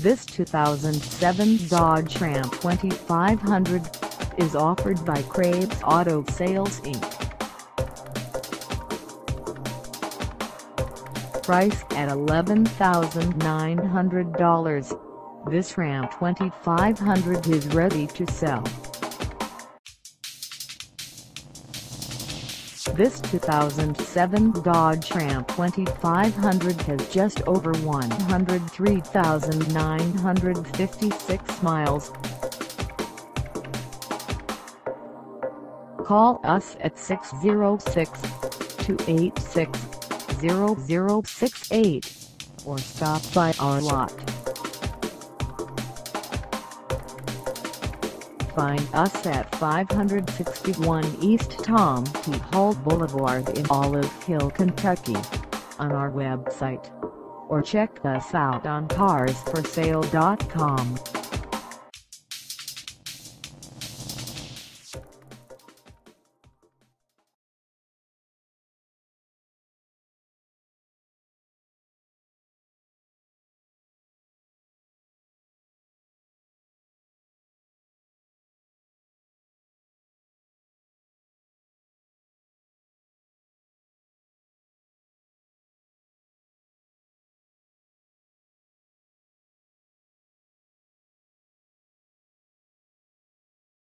This 2007 Dodge Ram 2500 is offered by Craig's Auto Sales Inc. Price at $11,900, this Ram 2500 is ready to sell. This 2007 Dodge Ram 2500 has just over 103,956 miles. Call us at 606-286-0068 or stop by our lot. Find us at 561 East Tom T. Hall Boulevard in Olive Hill, Kentucky, on our website, or check us out on carsforsale.com.